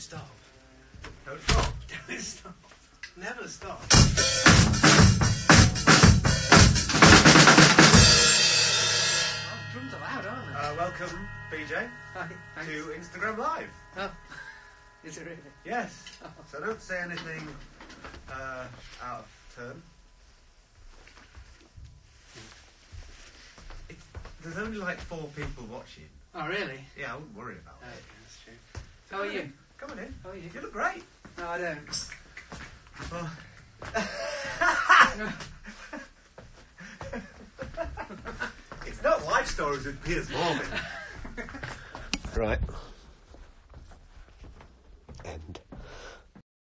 stop. Don't stop. Don't stop. Never stop. Drums are loud, aren't they? Uh, welcome, BJ, Hi, thanks. to Instagram Live. Oh, is it really? Yes. Oh. So don't say anything uh, out of turn. There's only like four people watching. Oh, really? Yeah, I wouldn't worry about oh, it. Okay, that's true. So How are you? Come on in. How are you? You look great. No, I don't. Well, it's not life stories with Piers Morgan. right. End.